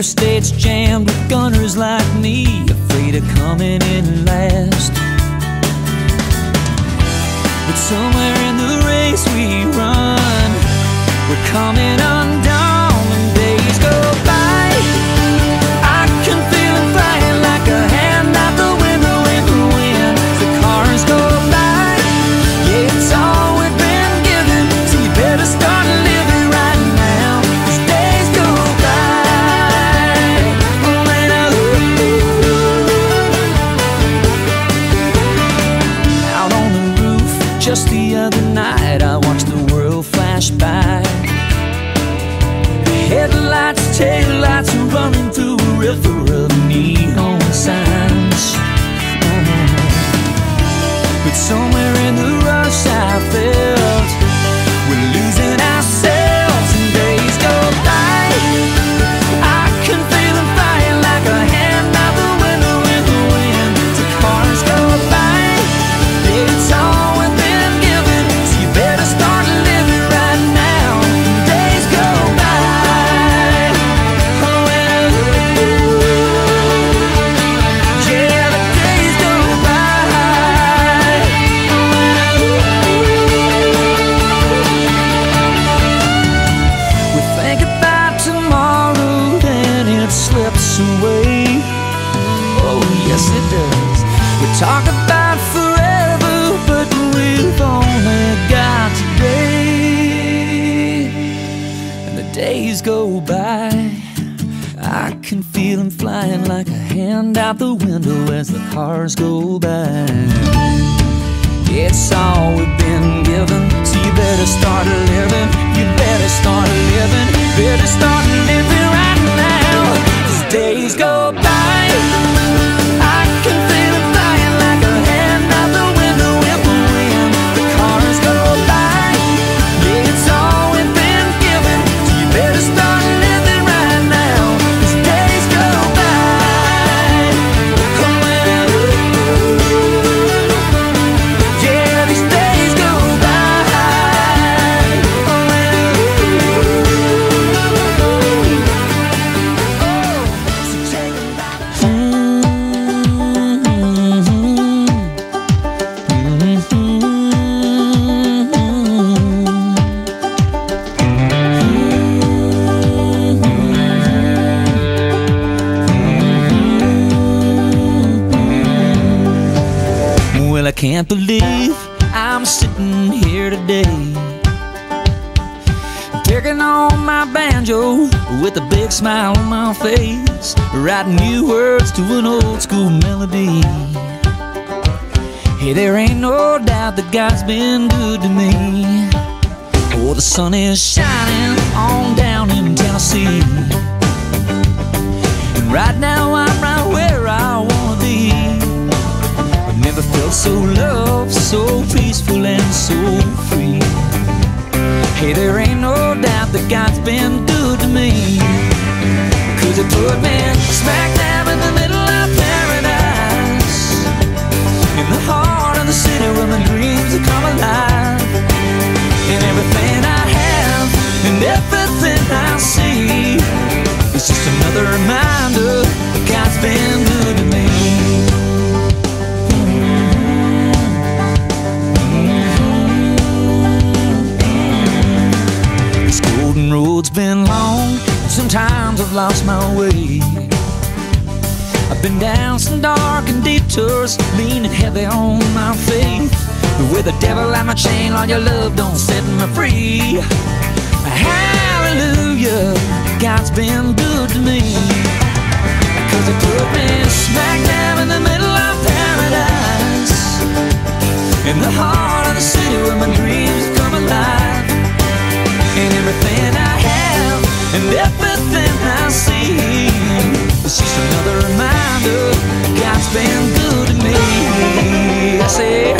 Interstate's jammed with gunners like me, afraid of coming in last. But somewhere in the race we run, we're coming undone just the other night, I watched the world flash by. Headlights, taillights running through a river of neon signs. Oh. But somewhere in the rush, I felt away. Oh, yes, it does. We talk about forever, but we've only got today. And the days go by. I can feel them flying like a hand out the window as the cars go by. It's all we've been given, so you better start living. You better start living. Better start living right days go can't believe I'm sitting here today. Picking on my banjo with a big smile on my face, writing new words to an old school melody. Hey, there ain't no doubt that God's been good to me. Oh, the sun is shining on down in Tennessee. And right now I'm sometimes I've lost my way. I've been down some dark and detours, leaning heavy on my faith. But with the devil at my chain, Lord, your love don't set me free. Hallelujah, God's been good to me. Cause it put me smack dab in the middle of paradise. In the heart of the city where my dreams come alive. And everything I have everything I see is just another reminder God's been good to me. I say,